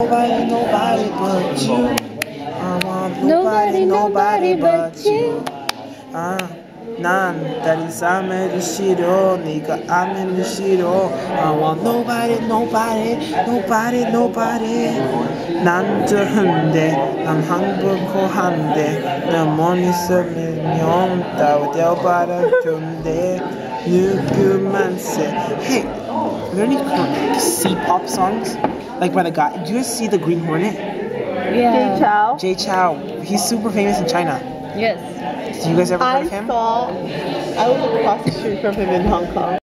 Nobody, nobody but you. I want nobody, nobody but you. 아, 난 다른 사람을 싫어. 네가 아면 싫어. I want nobody, nobody, nobody, nobody. 난 좋은데, 난 행복한데, 너만 있으면 다 되어버렸던데. 누구만 say, hey, are there any C-pop songs? Like by the guy, do you guys see the Green Hornet? Yeah. Jay Chou. Jay Chou. He's super famous in China. Yes. Do you guys ever heard I of him? saw. I was across the street from him in Hong Kong.